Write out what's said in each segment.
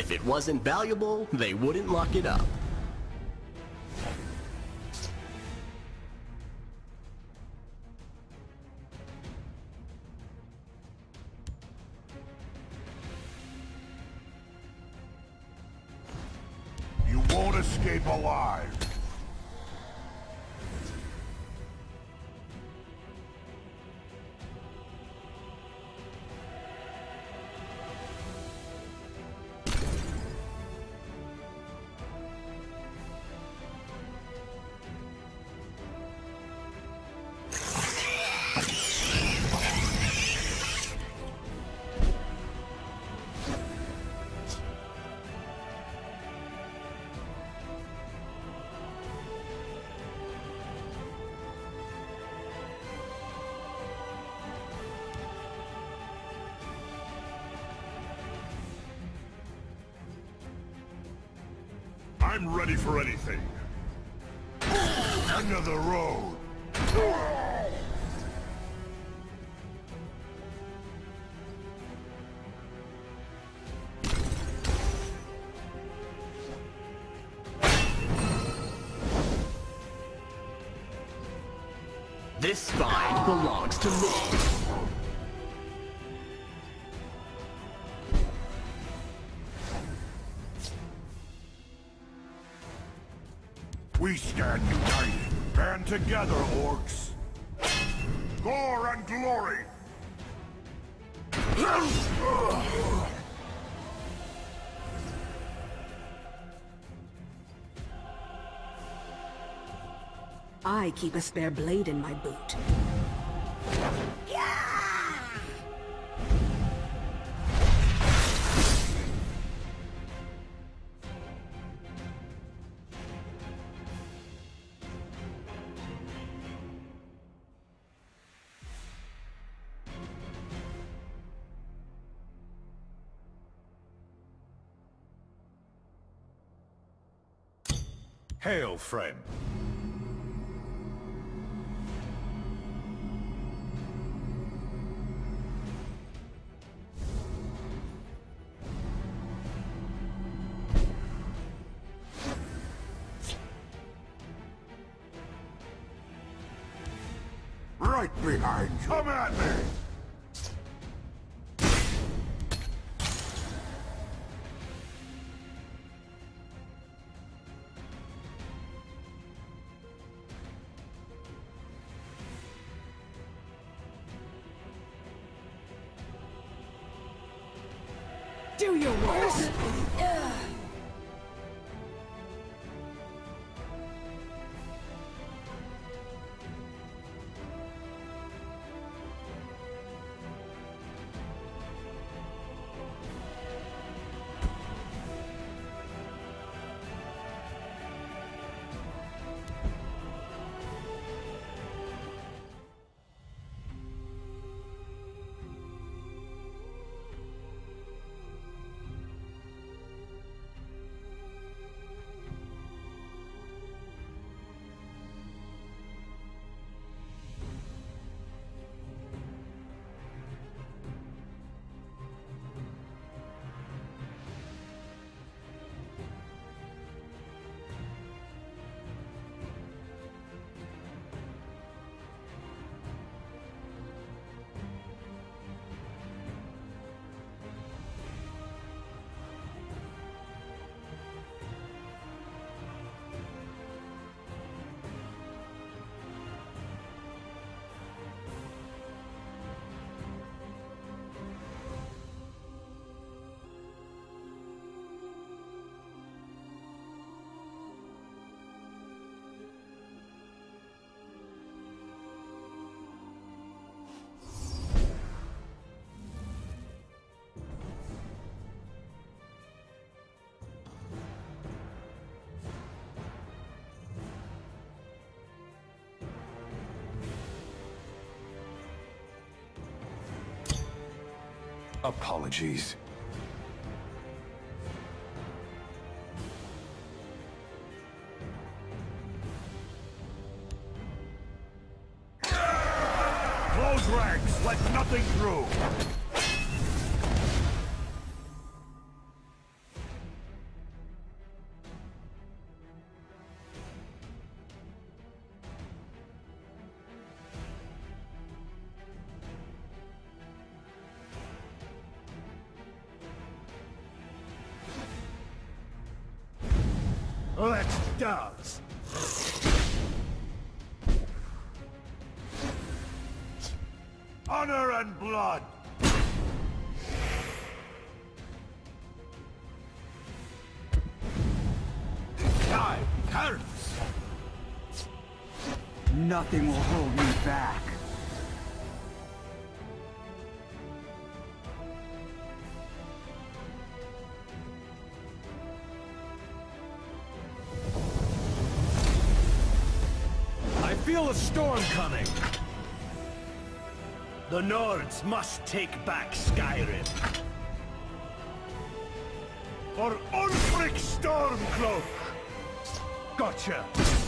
If it wasn't valuable, they wouldn't lock it up. You won't escape alive. I'm ready for anything. The road. This find belongs to me. We stand united. Band together, orcs. Gore and glory. I keep a spare blade in my boot. Hail, friend. Right behind you. Come at me! Do your worst! Apologies. Close ranks, let nothing through. Honor and blood. Time turns. Nothing will hold me back. Feel a storm coming. The Nords must take back Skyrim. For Ulfric Stormcloak! Gotcha!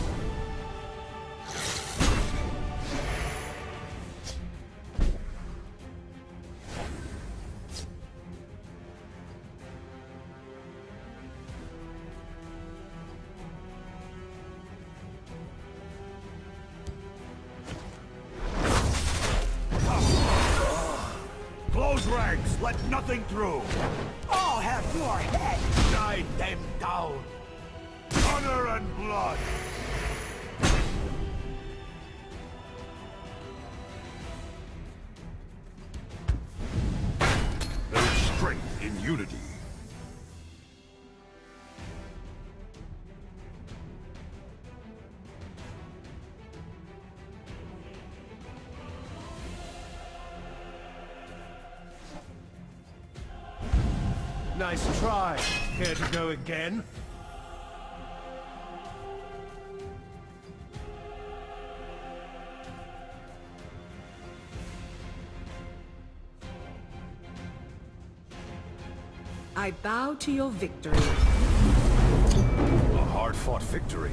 Close ranks, let nothing through. I'll have your head! Guide them down. Honor and blood. There is strength in unity. Nice try. Care to go again? I bow to your victory. A hard-fought victory.